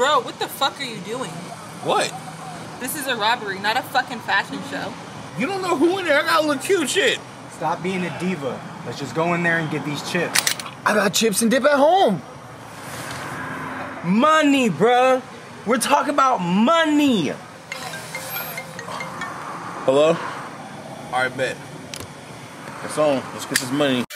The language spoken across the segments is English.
Bro, what the fuck are you doing? What? This is a robbery, not a fucking fashion show. You don't know who in there. I got a little cute shit. Stop being a diva. Let's just go in there and get these chips. I got chips and dip at home. Money, bruh. We're talking about money. Hello? All right, bet. It's on. Let's get this money.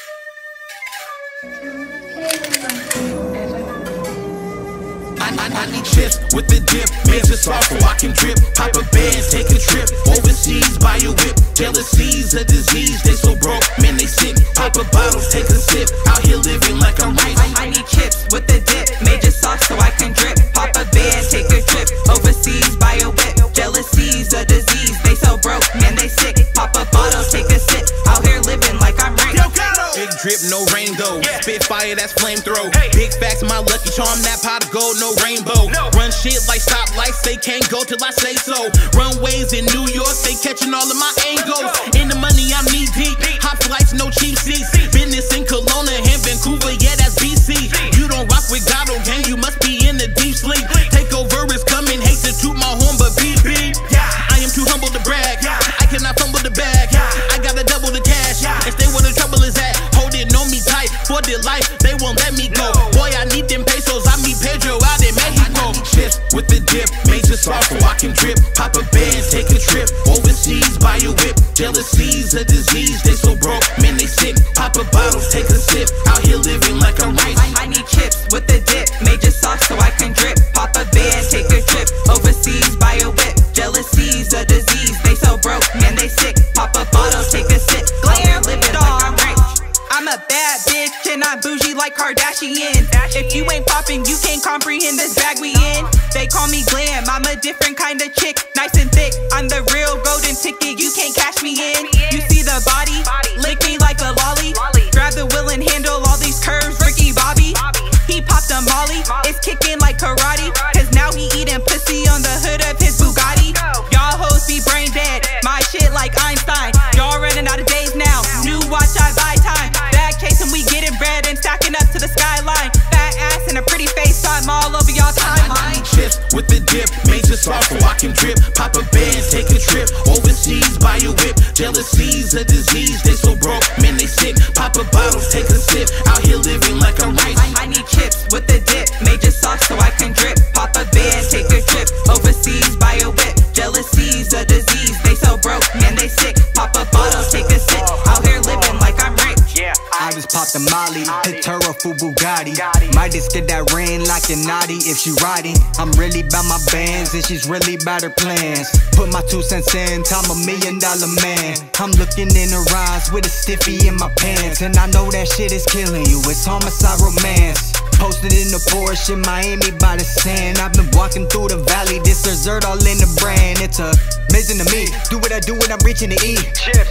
I need chips with the dip, major sauce so I can drip. Pop a band, take a trip. Overseas, buy a whip. Jealousy's a disease, they so broke, man, they sick. Pop a bottle, take a sip. Out here living like I'm rich. I, I need chips with the dip, major sauce drip, no rain rainbow. Spit fire, that's flamethrower. Big facts, my lucky charm, that pot of gold, no rainbow. Run shit like stoplights, they can't go till I say so. Runways in New York, they catching all of my angles. In the money, I'm knee deep. Hot flights, no cheap seats. Business in Kelowna and Vancouver, yeah, their life, they won't let me go. Boy, I need them pesos. I meet Pedro out in Mexico. Chips with the dip, major sauce so I can drip. Pop a band, take a trip. Overseas, buy a whip. Jealousy's a disease. They so broke, man, they sick. Pop a bottle, take a sip. Out here living like I'm rich. I, I need chips with the dip, major sauce so I can drip. Pop a band, take a trip. Overseas, buy a whip. Jealousy's a disease, they so broke, man, they sick. Pop a bottle, take like Kardashian. If you ain't popping, you can't comprehend this bag we in. They call me glam, I'm a different kind of chick, nice and thick. I'm the real golden ticket, you can't cash me in. You see the body, Jealousy's a disease, they so Popped a Molly, hit Turo for Bugatti. Might just get that rain like a naughty if she riding. I'm really about my bands and she's really about her plans. Put my two cents in, I'm a million dollar man. I'm looking in her eyes with a stiffy in my pants. And I know that shit is killing you, it's homicide romance. Posted in the Porsche in Miami by the sand. I've been walking through the valley, this dessert all in the brand. It's amazing to me. Do what I do when I'm reaching the E.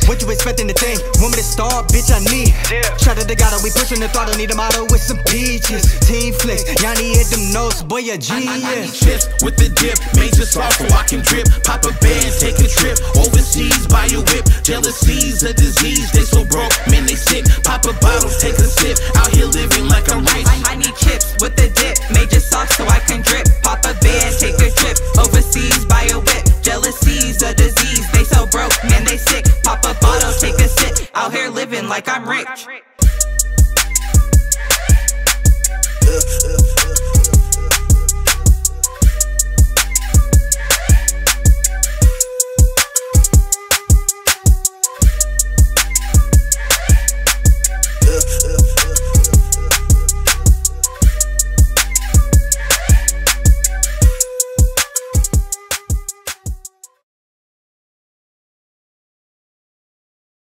What you expecting to think? Me to star, bitch? I need. Shout out to God, we pushing the throttle, need a model with some peaches. Team flicks, Yanni hit them notes, boy, a genius. chips with the dip, major sauce so I can drip. Pop a band, take a trip. Overseas, buy a whip. Jealousy's a disease, they so broke, man, they sick. Pop a bottle, take a sip. Out disease, they so broke, man, they sick. Pop a bottle, take a sip. Out here living like I'm rich.